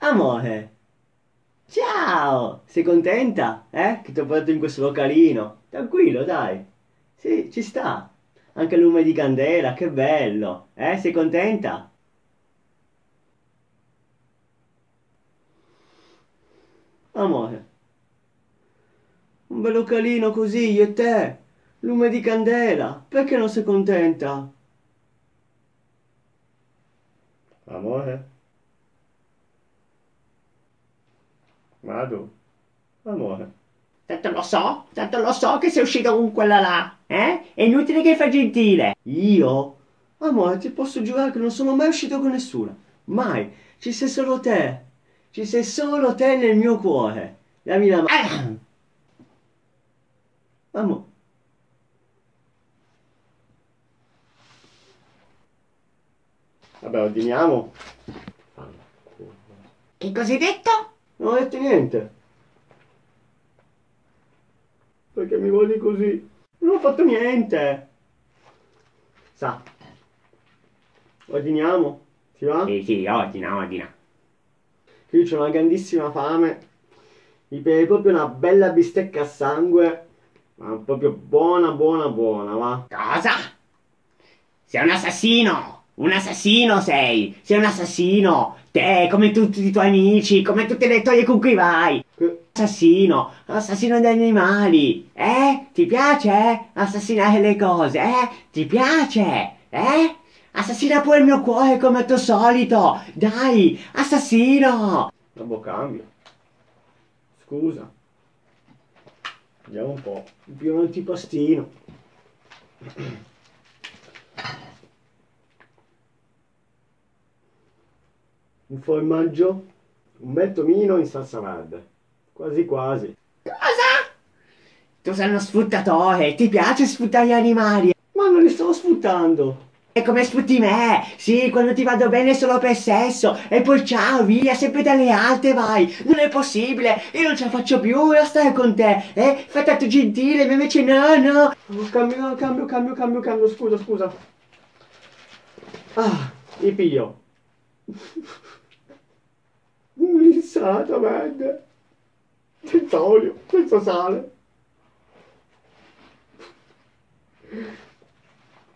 Amore. Ciao! Sei contenta? Eh? Che ti ho portato in questo localino. Tranquillo, dai. Sì, ci sta. Anche il lume di candela, che bello. Eh? Sei contenta? Amore. Un bel localino così, io e te. Lume di candela. Perché non sei contenta? Amore? Vado. Amore. Tanto lo so, tanto lo so che sei uscito con quella là, eh? È inutile che fai gentile. Io? Amore, ti posso giurare che non sono mai uscito con nessuna. Mai. Ci sei solo te. Ci sei solo te nel mio cuore. Dammi la mano. Amore. Vabbè, ordiniamo. Che cosa hai detto? Non ho detto niente. Perché mi guardi così? Non ho fatto niente. Sa. Ordiniamo? Ti va? Sì, sì, ordina, ordina. Io ho una grandissima fame. Mi piace proprio una bella bistecca a sangue. Ma proprio buona, buona, buona, va? Cosa? Sei un assassino! Un assassino sei! Sei un assassino! Te, come tutti i tuoi amici, come tutte le toie con cui vai! Assassino! Assassino degli animali! Eh? Ti piace, eh? Assassinare le cose, eh? Ti piace? Eh? Assassina pure il mio cuore come al tuo solito! Dai! Assassino! Dopo cambio. Scusa. Vediamo un po'. Più un antipastino. Un formaggio, un bel tomino in salsa verde. Quasi quasi. Cosa? Tu sei uno sfruttatore! Ti piace sfruttare gli animali? Ma non li stavo sfruttando. E come sfrutti me? Sì, quando ti vado bene solo per sesso. E poi ciao, via, sempre dalle alte vai. Non è possibile, io non ce la faccio più a stare con te. Eh? Fai tanto gentile, ma invece no, no. Oh, Cambio, cambio, cambio, cambio, cambio. Scusa, scusa. Ah, mi Un'insalata verde. Senza olio, senza sale.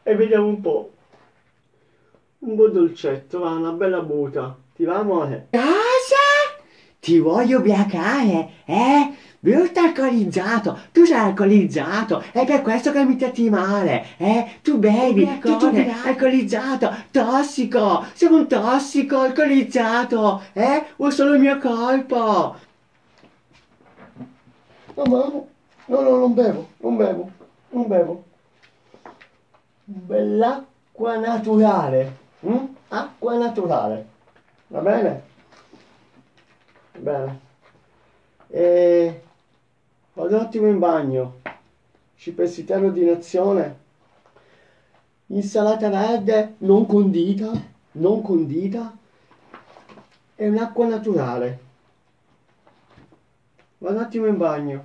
E vediamo un po'. Un po' dolcetto, va, una bella buta. Ti va, amore? Cosa? Ti voglio ubriacare, eh? Brutto alcolizzato, tu sei alcolizzato, è per questo che mi tratti male, eh? Tu bevi, tu, tu bevi alcolizzato, tossico, sei un tossico, alcolizzato, eh? Vuoi solo il mio corpo. No, no, no, no, non bevo, non bevo, non bevo. Bell'acqua naturale. mm? Acqua naturale. Va bene? Bene. E vado un attimo in bagno. Ci pensi te l'ordinazione? Insalata verde non condita, non condita. E un'acqua naturale. Vado un attimo in bagno.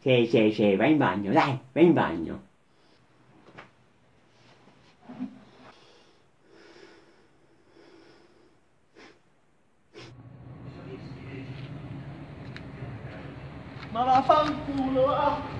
Sì, sì, sì, vai in bagno, dai, vai in bagno. Ma vaffanculo, va!